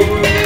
amor.